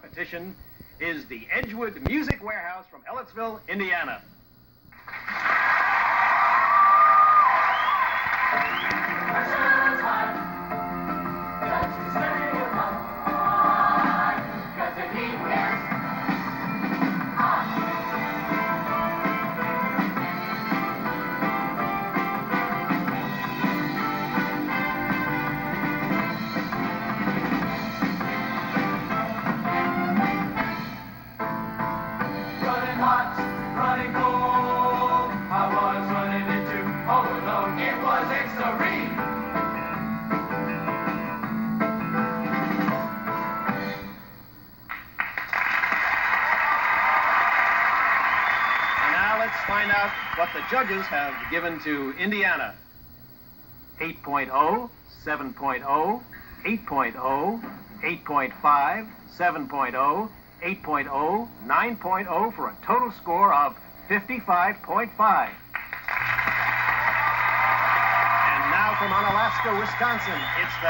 competition is the Edgewood Music Warehouse from Ellettsville, Indiana. Find out what the judges have given to Indiana. 8.0, 7.0, 8.0, 8.5, 7.0, 8.0, 9.0 for a total score of 55.5. And now from Onalaska, Wisconsin, it's the